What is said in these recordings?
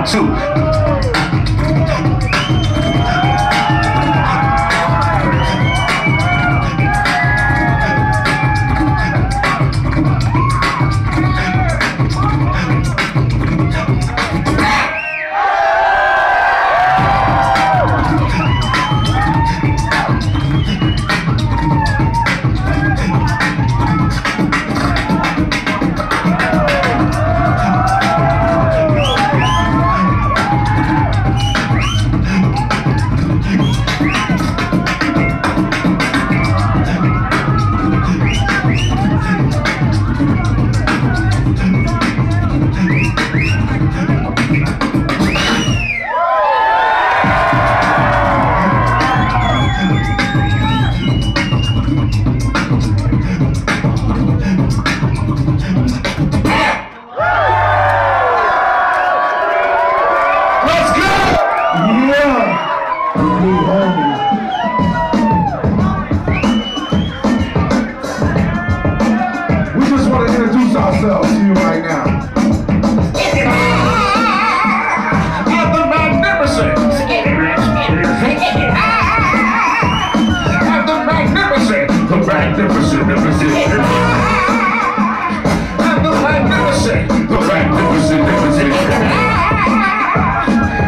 One, two. Magnificent. The magnificent. I'm the magnificent. The magnificent.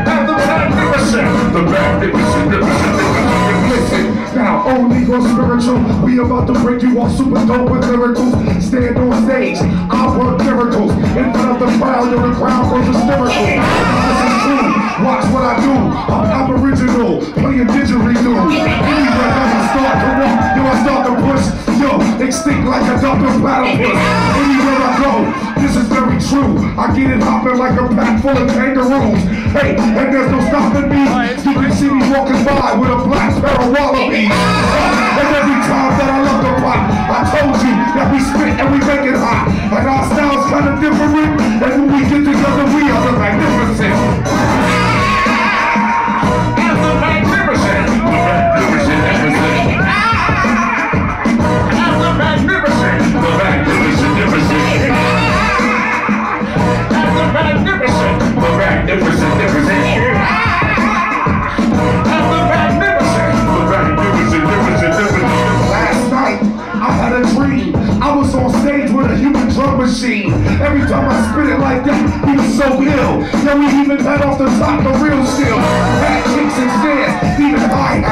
I'm the magnificent. The magnificent, magnificent. Now only go spiritual. We about to break you off super dope with miracles. Stand on stage, I work miracles. In front of the crowd, you're the crowd goes hysterical. Extinct like a double platypus. Anywhere I go, this is very true. I get it hopping like a pack full of kangaroos. Hey, and there's no stopping me. You can see me walking by with a black pair of Wallabees. And every time that I love the pop, I told you that we spit and we make it hot. And our style's kind of different. And when we get together, we are the magnificent. Machine. Every time I spit it like that, he was so ill. Then we even had off the top the real skill. Back kicks and stairs, even high.